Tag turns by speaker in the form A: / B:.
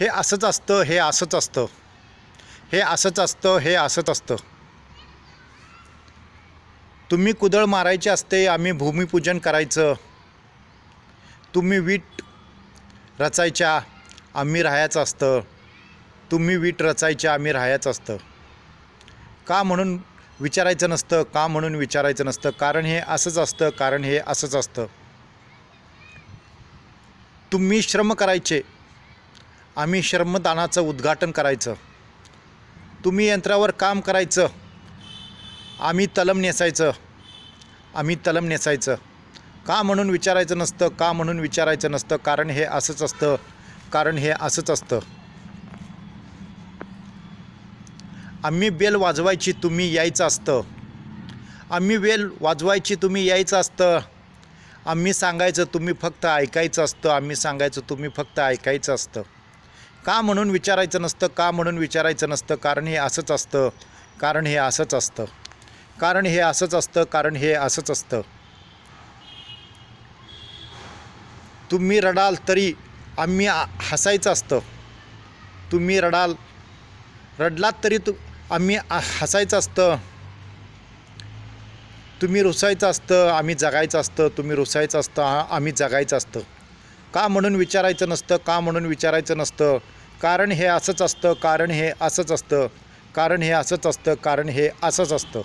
A: हे असंच असतं हे असंच असतं. हे असंच असतं हे असंच असतं. तुम्ही कुदळ मारायचे असते आम्ही भूमिपूजन करायचं. तुम्ही वीट रचायच्या आम्ही राहायचं असतं. तुम्ही वीट रचायच्या आम्ही राहायचं असतं. का म्हणून विचारायचं नसतं का म्हणून विचारायचं नसतं? कारण हे असंच असतं कारण हे असंच असतं. तुम्ही श्रम करायचे आम्ही श्रमदानाचं उद्घाटन करायचं. तुम्ही यंत्रावर काम करायचं. आम्ही तलम नेसायचं. आम्ही तलम नेसायचं. का म्हणून विचारायचं नसतं का म्हणून विचारायचं नसतं? कारण हे असंच असतं. कारण हे असंच असतं. आम्ही बेल वाजवायची तुम्ही यायचं असतं. आम्ही बेल वाजवायची तुम्ही यायचं असतं. आम्ही सांगायचं तुम्ही फक्त ऐकायचं असतं. आम्ही सांगायचं तुम्ही फक्त ऐकायचं असतं. का म्हणून विचारायचं नसतं का म्हणून विचारायचं नसतं? कारण हे असंच असतं. कारण हे असंच असतं. कारण हे असंच असतं. कारण हे असंच असतं. तुम्ही रडाल तरी आम्ही हसायचं असतं. तुम्ही रडाल रडलात तरी तु आम्ही हसायचं असतं. तुम्ही रुसायचं असतं आम्ही जगायचं असतं. तुम्ही रुसायचं असतं आम्ही जगायचं असतं. का म्हणून विचारायचं नसतं का म्हणून विचारायचं नसतं? कारण हे असंच असतं कारण हे असंच असतं कारण हे असंच असतं कारण हे असंच असतं.